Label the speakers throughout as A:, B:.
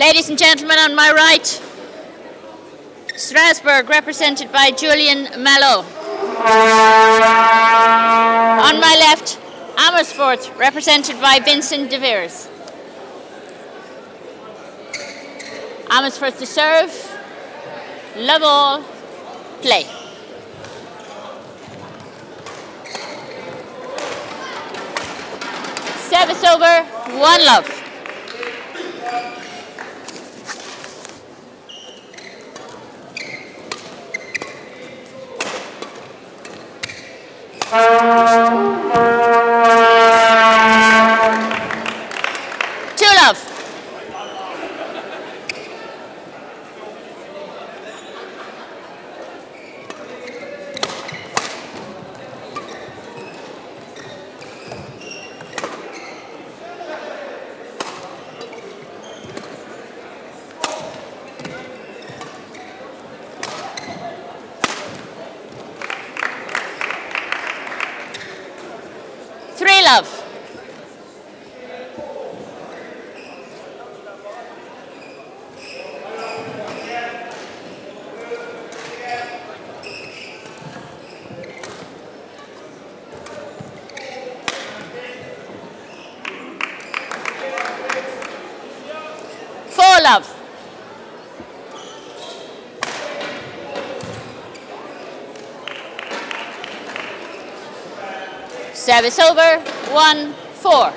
A: Ladies and gentlemen, on my right, Strasbourg, represented by Julien Maio. On my left, Amersfoort, represented by Vincent de Vries. Amersfoort to serve, love all, play. Service over, one love. Service over, one, four.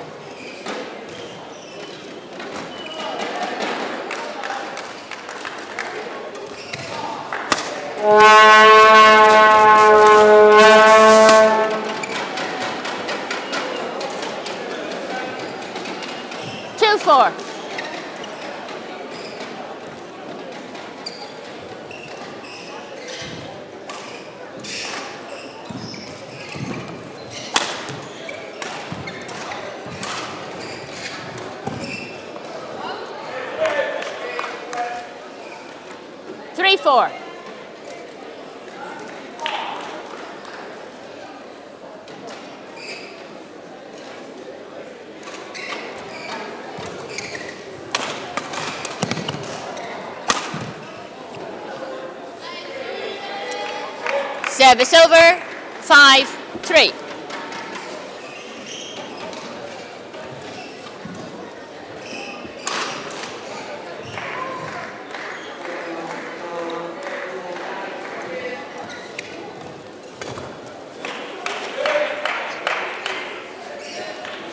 A: Service over, five, three.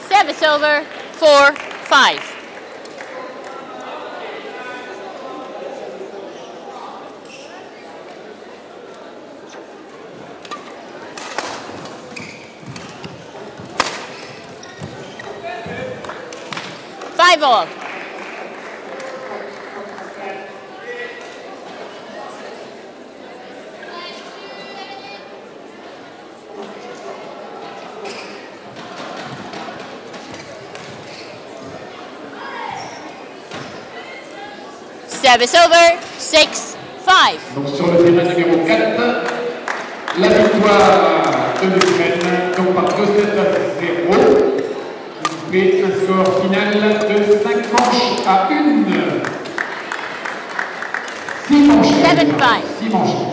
A: Service over, four, five. All. Service over, 6-5.
B: Score final de 5 manches à 1. 6 manches.
A: 7-5.
B: 6 manches.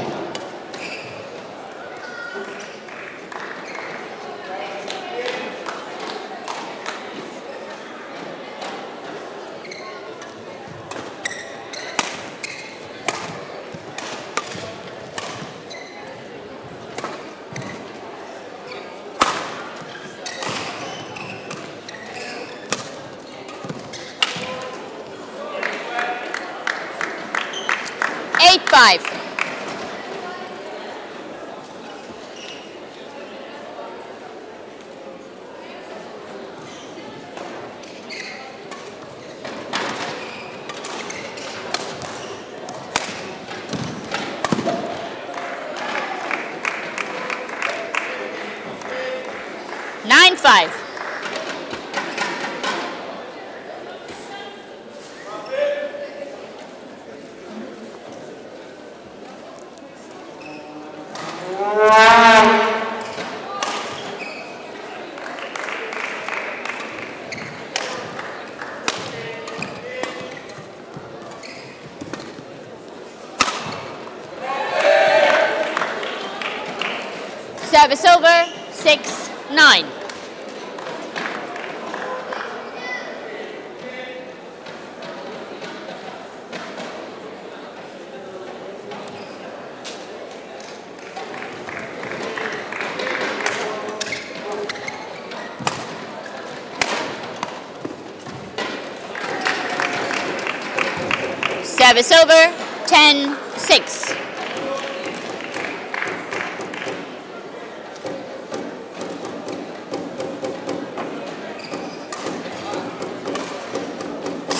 A: Service over, 10, 6.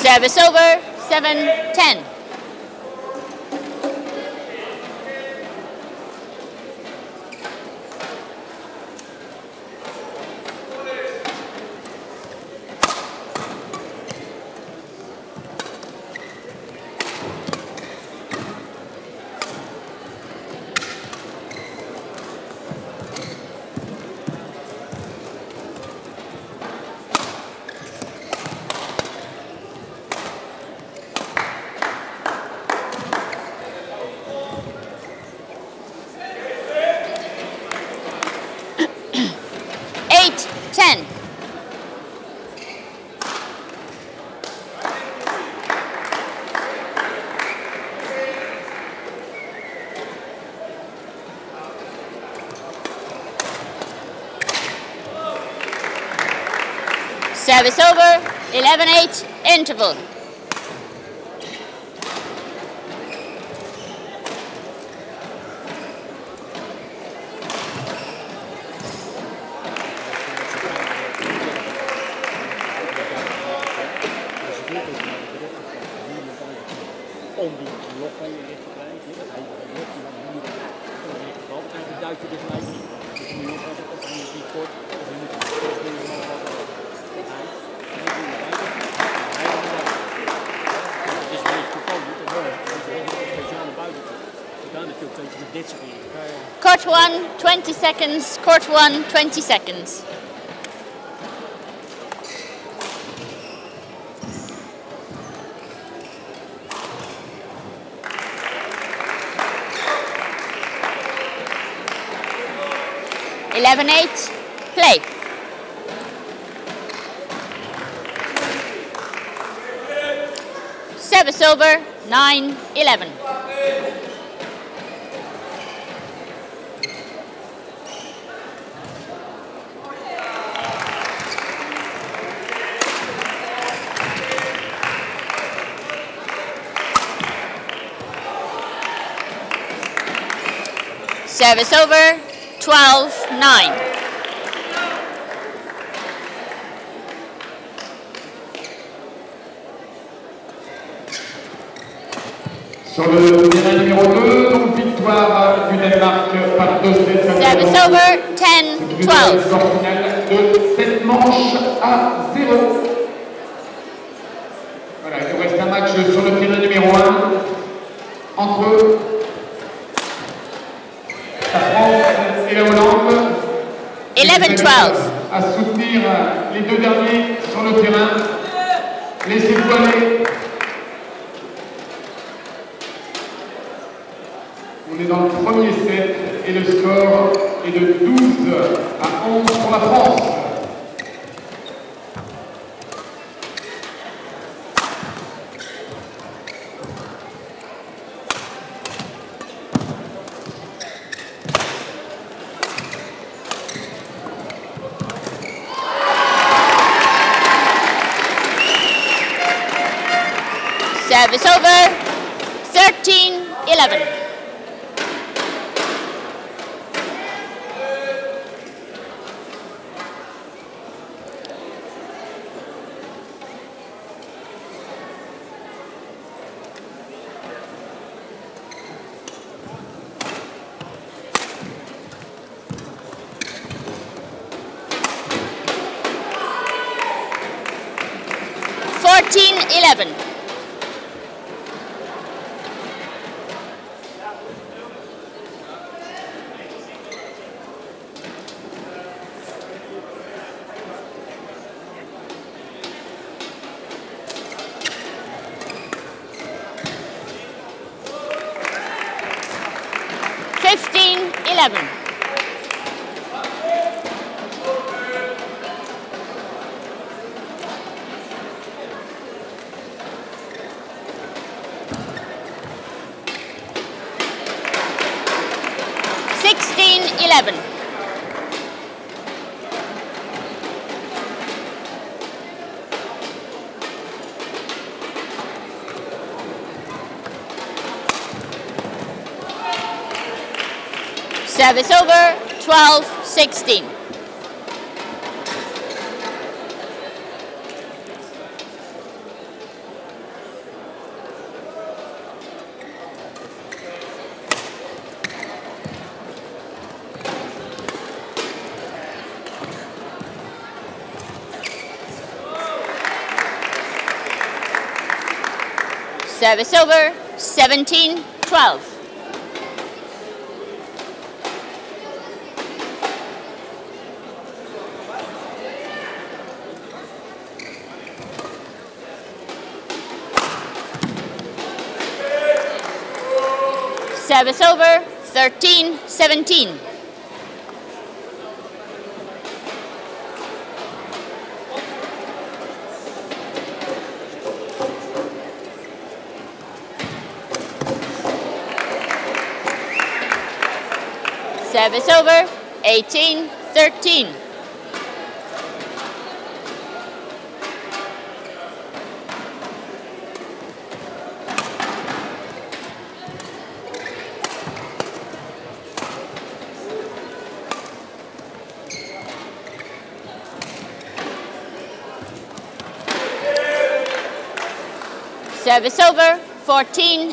A: Service over, 7, Service over, 11-8, interval. Court 1, 20 seconds. Court 1, 20 seconds. Eleven eight, play. Service over, nine, eleven. Service over, 12, 9.
B: Sur le terrain numéro 2, donc victoire du Danemark par 2 sets
A: Service over, 10,
B: Du
A: 12.
B: score final de 7 manches à 0. Voilà, il nous reste un match sur le et la Hollande.
A: 11, 12.
B: À soutenir les deux derniers sur le terrain. Laissez-vous aller. On est dans le premier set et le score est de 12 à 11 pour la France.
A: Eleven. Fifteen eleven. Service over, 12 16. Service over, 17 12. Service over, 13 17. Service over, 18 Service over, 14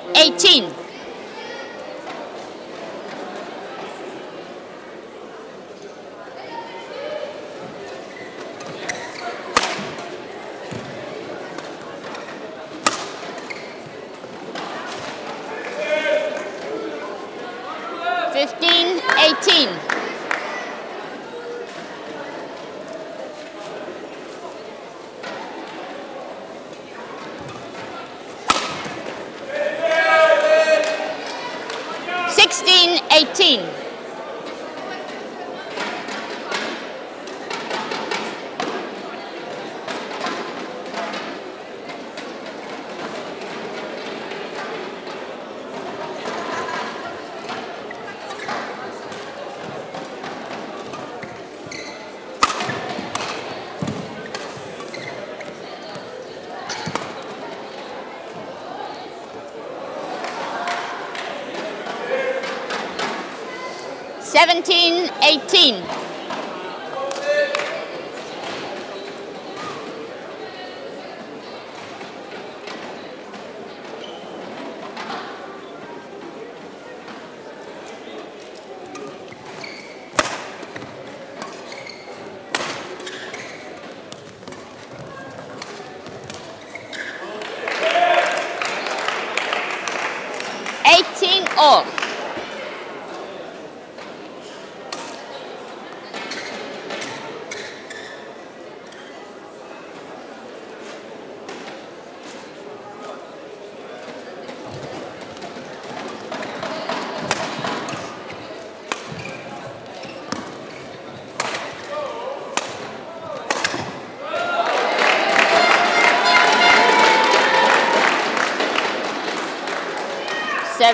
A: 17, 18.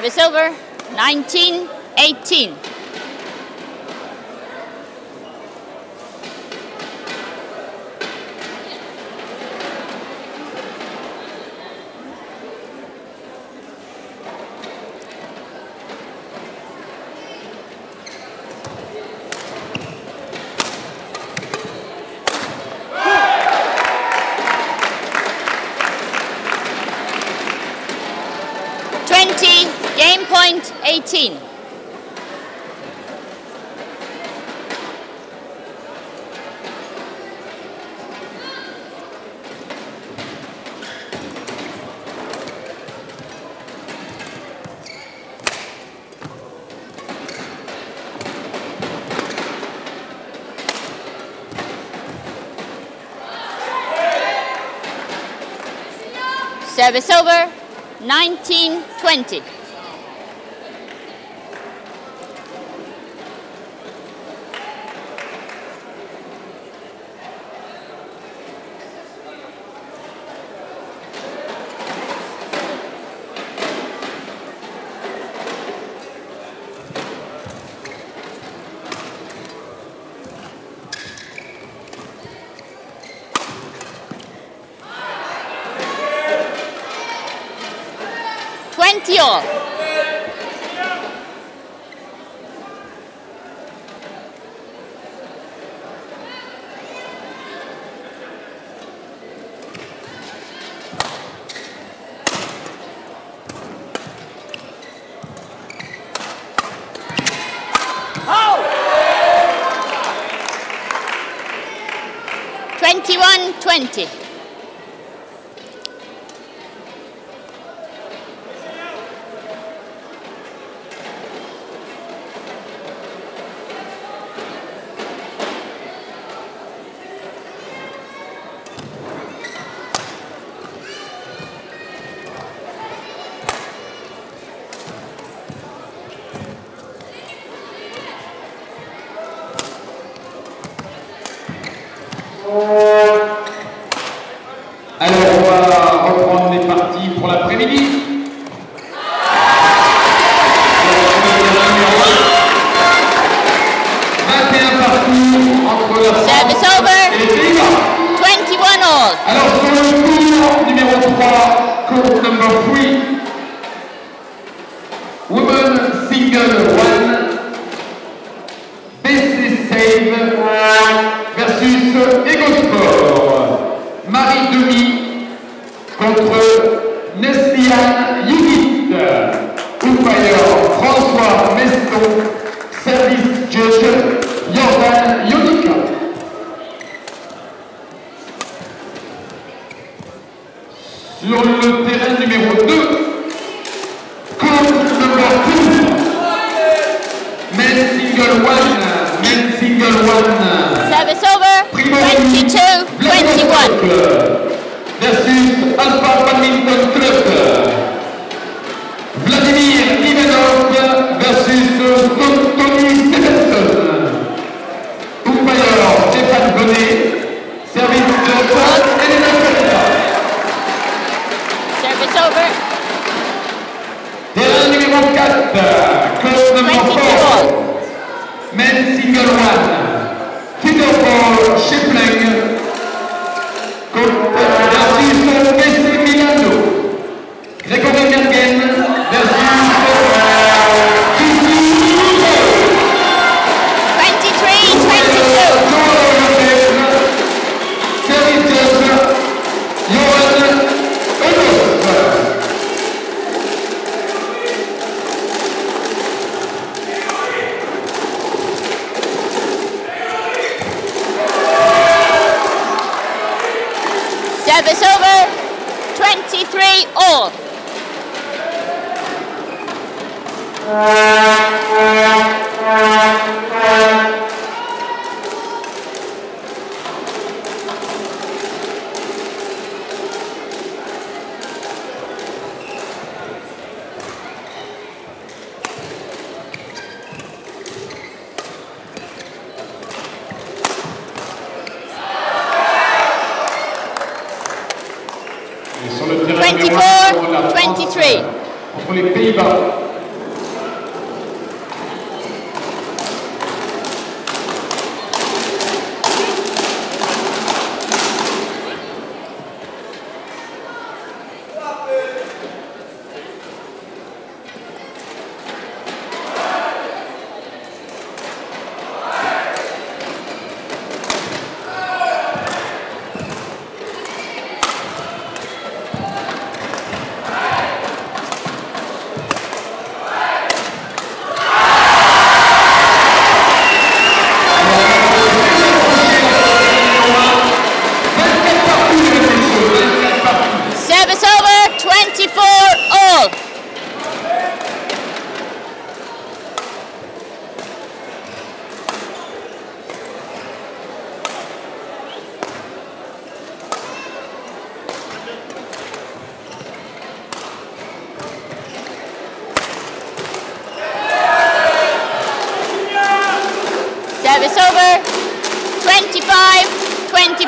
A: Service over, 19 18. Service over, 19-20.
B: 2120.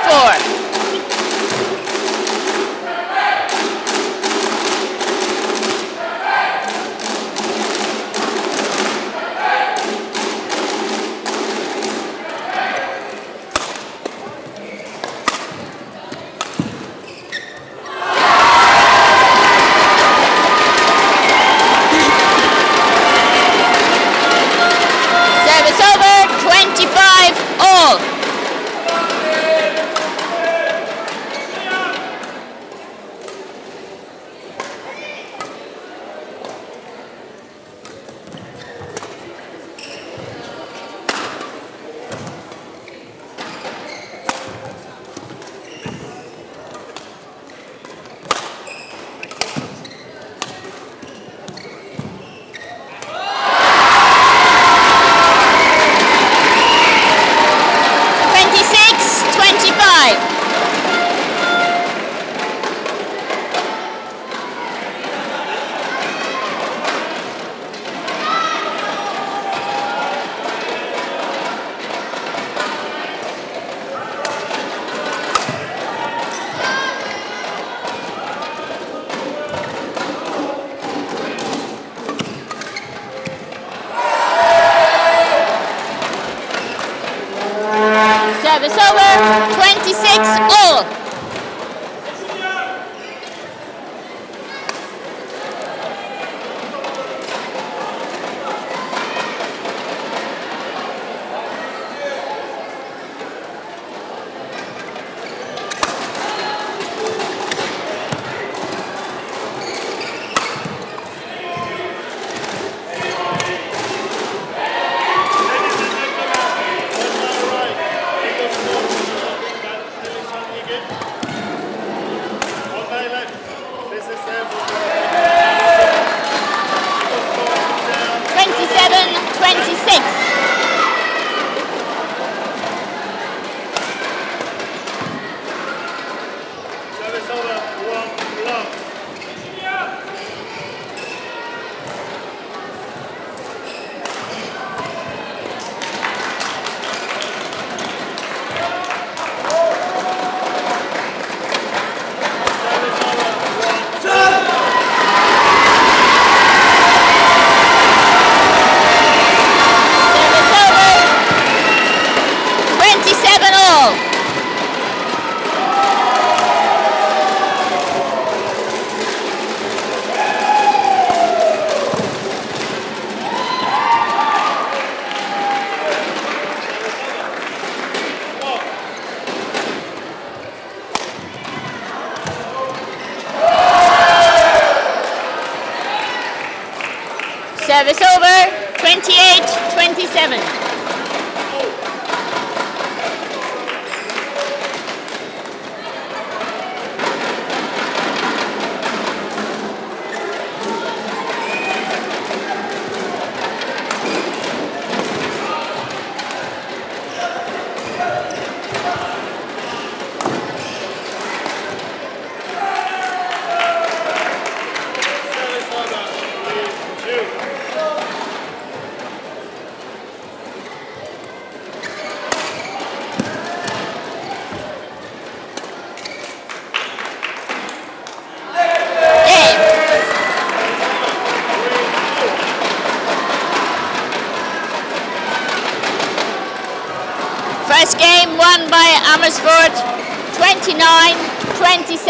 A: 25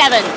A: 29-27.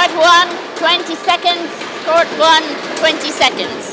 A: Court 1, 20 seconds. Court 1, 20 seconds.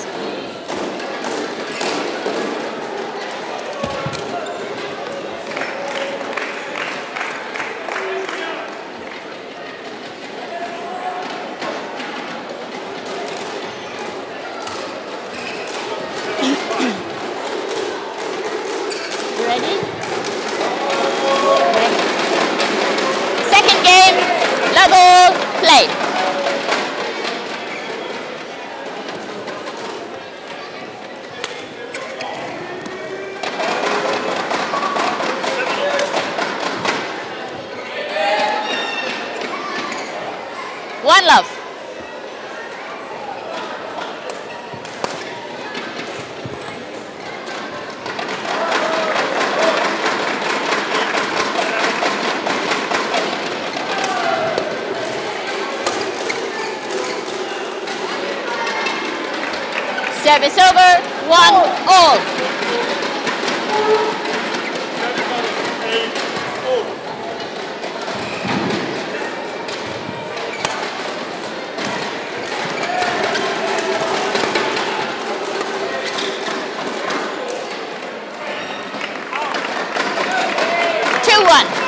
A: new one.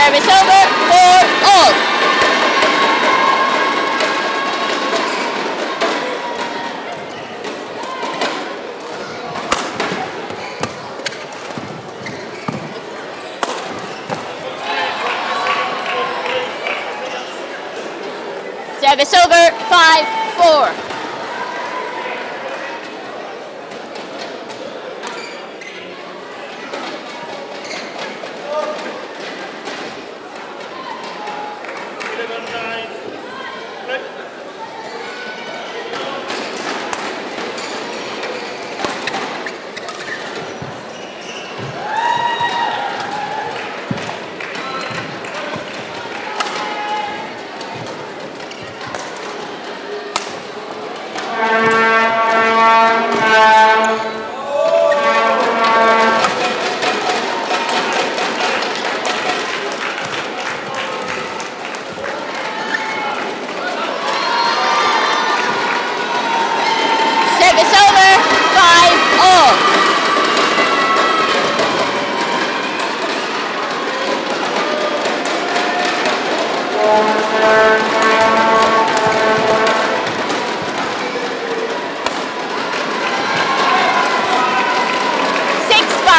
A: service over for all.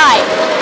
B: life.